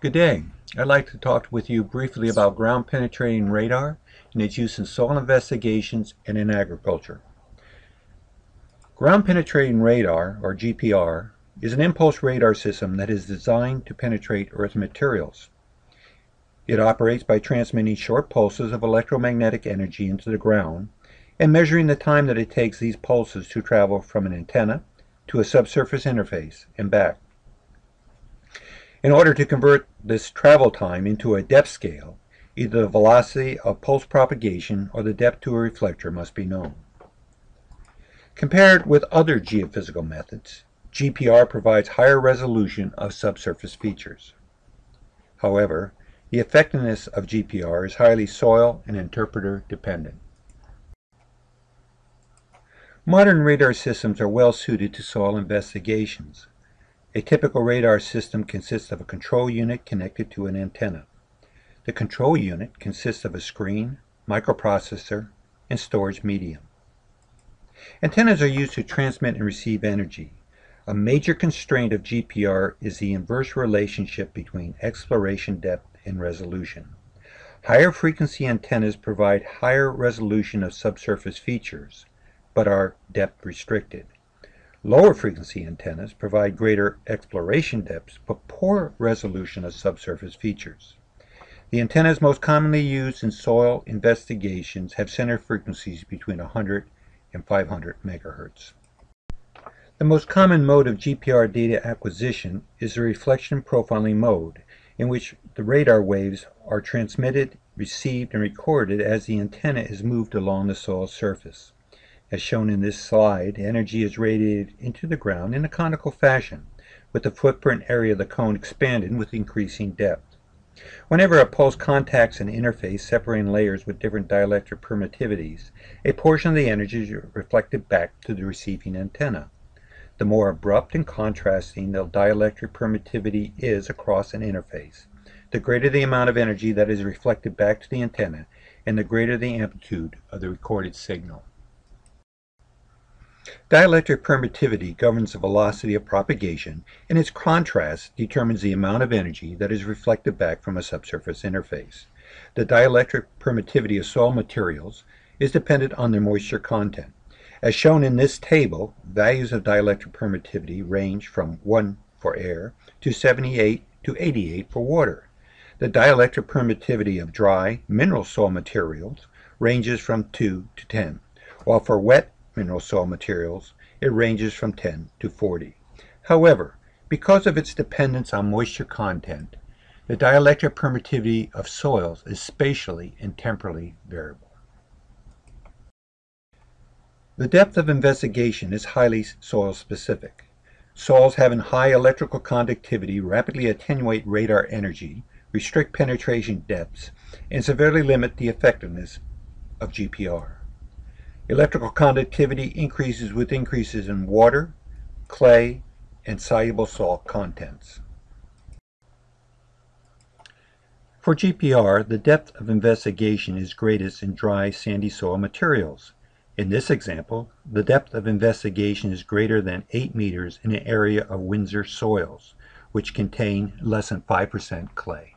Good day. I'd like to talk with you briefly about ground penetrating radar and its use in soil investigations and in agriculture. Ground penetrating radar, or GPR, is an impulse radar system that is designed to penetrate earth materials. It operates by transmitting short pulses of electromagnetic energy into the ground and measuring the time that it takes these pulses to travel from an antenna to a subsurface interface and back. In order to convert this travel time into a depth scale, either the velocity of pulse propagation or the depth to a reflector must be known. Compared with other geophysical methods, GPR provides higher resolution of subsurface features. However, the effectiveness of GPR is highly soil and interpreter dependent. Modern radar systems are well suited to soil investigations. A typical radar system consists of a control unit connected to an antenna. The control unit consists of a screen, microprocessor, and storage medium. Antennas are used to transmit and receive energy. A major constraint of GPR is the inverse relationship between exploration depth and resolution. Higher frequency antennas provide higher resolution of subsurface features, but are depth restricted. Lower frequency antennas provide greater exploration depths but poor resolution of subsurface features. The antennas most commonly used in soil investigations have center frequencies between 100 and 500 MHz. The most common mode of GPR data acquisition is the reflection profiling mode, in which the radar waves are transmitted, received, and recorded as the antenna is moved along the soil surface. As shown in this slide, energy is radiated into the ground in a conical fashion, with the footprint area of the cone expanding with increasing depth. Whenever a pulse contacts an interface separating layers with different dielectric permittivities, a portion of the energy is reflected back to the receiving antenna. The more abrupt and contrasting the dielectric permittivity is across an interface, the greater the amount of energy that is reflected back to the antenna and the greater the amplitude of the recorded signal. Dielectric permittivity governs the velocity of propagation, and its contrast determines the amount of energy that is reflected back from a subsurface interface. The dielectric permittivity of soil materials is dependent on their moisture content. As shown in this table, values of dielectric permittivity range from 1 for air to 78 to 88 for water. The dielectric permittivity of dry, mineral soil materials ranges from 2 to 10, while for wet mineral soil materials, it ranges from 10 to 40. However, because of its dependence on moisture content, the dielectric permittivity of soils is spatially and temporally variable. The depth of investigation is highly soil specific. Soils having high electrical conductivity rapidly attenuate radar energy, restrict penetration depths, and severely limit the effectiveness of GPR. Electrical conductivity increases with increases in water, clay, and soluble salt contents. For GPR, the depth of investigation is greatest in dry, sandy soil materials. In this example, the depth of investigation is greater than 8 meters in an area of Windsor soils, which contain less than 5% clay.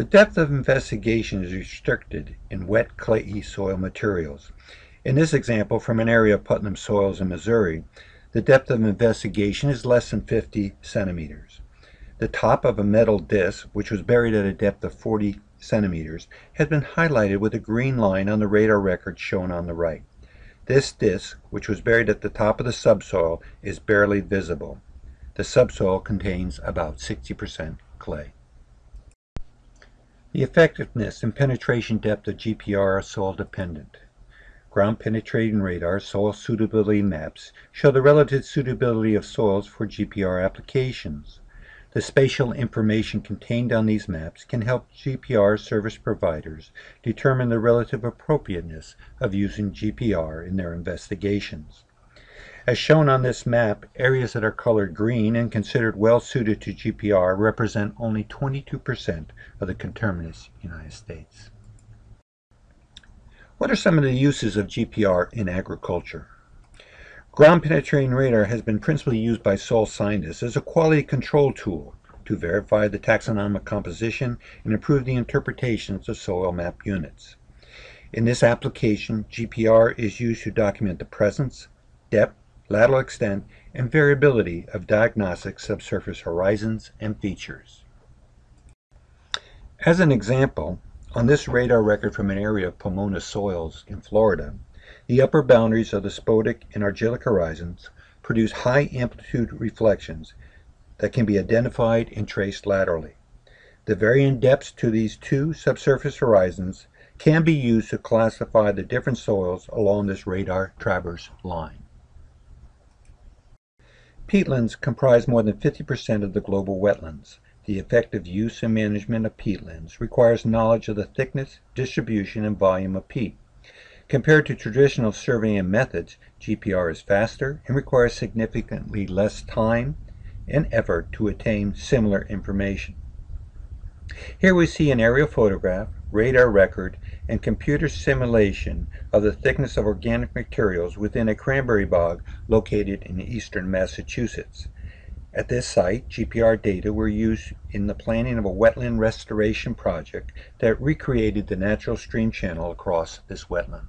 The depth of investigation is restricted in wet clayey soil materials. In this example from an area of Putnam soils in Missouri, the depth of investigation is less than 50 centimeters. The top of a metal disc, which was buried at a depth of 40 centimeters, has been highlighted with a green line on the radar record shown on the right. This disc, which was buried at the top of the subsoil, is barely visible. The subsoil contains about 60% clay. The effectiveness and penetration depth of GPR are soil dependent. Ground penetrating radar soil suitability maps show the relative suitability of soils for GPR applications. The spatial information contained on these maps can help GPR service providers determine the relative appropriateness of using GPR in their investigations. As shown on this map, areas that are colored green and considered well suited to GPR represent only 22% of the conterminous United States. What are some of the uses of GPR in agriculture? Ground penetrating radar has been principally used by soil scientists as a quality control tool to verify the taxonomic composition and improve the interpretations of soil map units. In this application, GPR is used to document the presence, depth, lateral extent, and variability of diagnostic subsurface horizons and features. As an example, on this radar record from an area of Pomona soils in Florida, the upper boundaries of the spodic and argillic horizons produce high amplitude reflections that can be identified and traced laterally. The varying depths to these two subsurface horizons can be used to classify the different soils along this radar traverse line. Peatlands comprise more than 50% of the global wetlands. The effective use and management of peatlands requires knowledge of the thickness, distribution, and volume of peat. Compared to traditional surveying methods, GPR is faster and requires significantly less time and effort to attain similar information. Here we see an aerial photograph, radar record, and computer simulation of the thickness of organic materials within a cranberry bog located in eastern Massachusetts. At this site, GPR data were used in the planning of a wetland restoration project that recreated the natural stream channel across this wetland.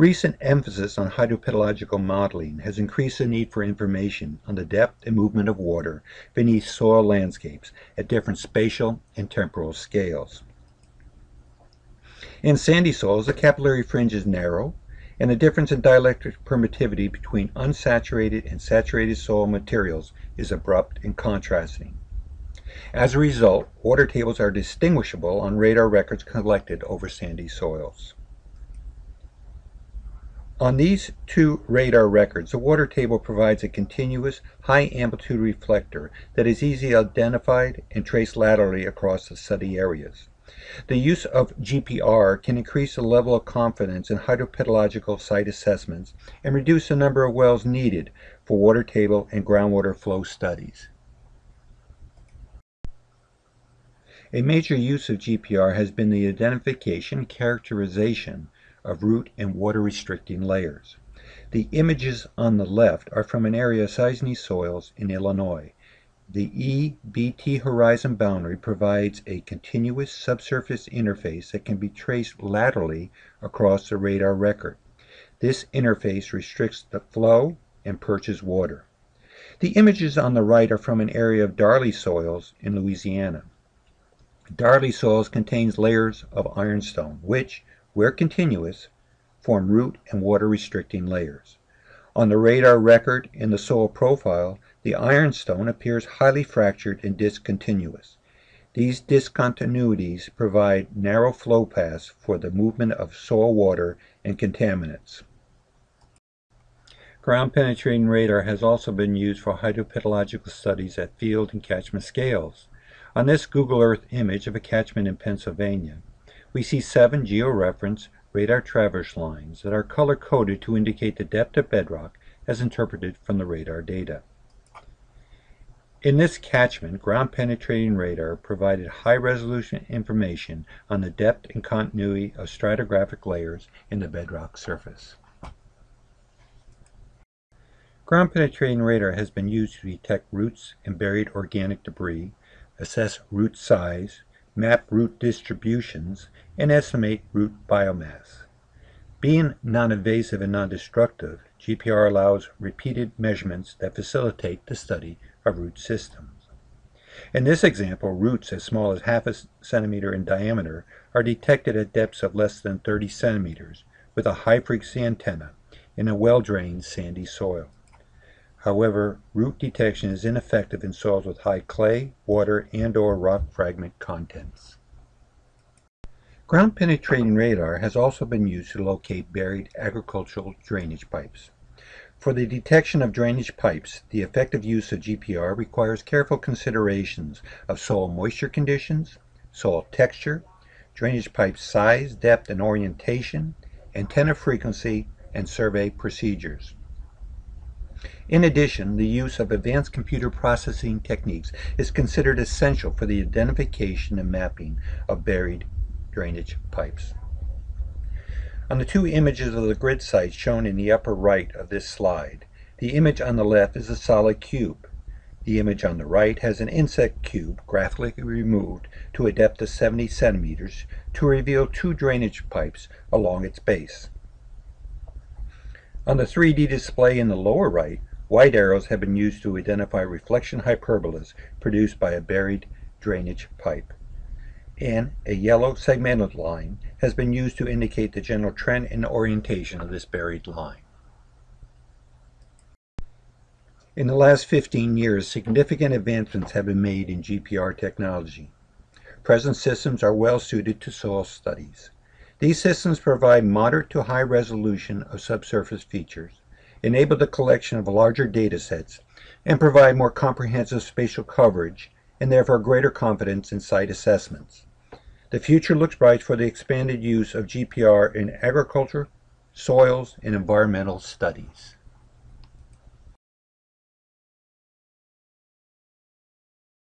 Recent emphasis on hydropedological modeling has increased the need for information on the depth and movement of water beneath soil landscapes at different spatial and temporal scales. In sandy soils, the capillary fringe is narrow, and the difference in dielectric permittivity between unsaturated and saturated soil materials is abrupt and contrasting. As a result, water tables are distinguishable on radar records collected over sandy soils. On these two radar records, the water table provides a continuous, high-amplitude reflector that is easily identified and traced laterally across the study areas. The use of GPR can increase the level of confidence in hydropedological site assessments and reduce the number of wells needed for water table and groundwater flow studies. A major use of GPR has been the identification characterization of root and water restricting layers. The images on the left are from an area of seismic soils in Illinois. The EBT horizon boundary provides a continuous subsurface interface that can be traced laterally across the radar record. This interface restricts the flow and purges water. The images on the right are from an area of Darley soils in Louisiana. Darley soils contains layers of ironstone, which, where continuous, form root and water restricting layers. On the radar record in the soil profile, the ironstone appears highly fractured and discontinuous. These discontinuities provide narrow flow paths for the movement of soil water and contaminants. Ground penetrating radar has also been used for hydropedological studies at field and catchment scales. On this Google Earth image of a catchment in Pennsylvania, we see seven georeference radar traverse lines that are color-coded to indicate the depth of bedrock as interpreted from the radar data. In this catchment, ground-penetrating radar provided high-resolution information on the depth and continuity of stratigraphic layers in the bedrock surface. Ground-penetrating radar has been used to detect roots and buried organic debris, assess root size, map root distributions, and estimate root biomass. Being non-invasive and non-destructive, GPR allows repeated measurements that facilitate the study of root systems. In this example, roots as small as half a centimeter in diameter are detected at depths of less than 30 centimeters with a high-frequency antenna in a well-drained sandy soil. However, root detection is ineffective in soils with high clay, water, and or rock fragment contents. Ground penetrating radar has also been used to locate buried agricultural drainage pipes. For the detection of drainage pipes, the effective use of GPR requires careful considerations of soil moisture conditions, soil texture, drainage pipe size, depth, and orientation, antenna frequency, and survey procedures. In addition, the use of advanced computer processing techniques is considered essential for the identification and mapping of buried drainage pipes. On the two images of the grid sites shown in the upper right of this slide, the image on the left is a solid cube. The image on the right has an insect cube graphically removed to a depth of 70 centimeters to reveal two drainage pipes along its base. On the 3D display in the lower right, white arrows have been used to identify reflection hyperbolas produced by a buried drainage pipe. And a yellow segmented line has been used to indicate the general trend and orientation of this buried line. In the last 15 years, significant advancements have been made in GPR technology. Present systems are well suited to soil studies. These systems provide moderate to high resolution of subsurface features, enable the collection of larger data sets, and provide more comprehensive spatial coverage and therefore greater confidence in site assessments. The future looks bright for the expanded use of GPR in agriculture, soils, and environmental studies.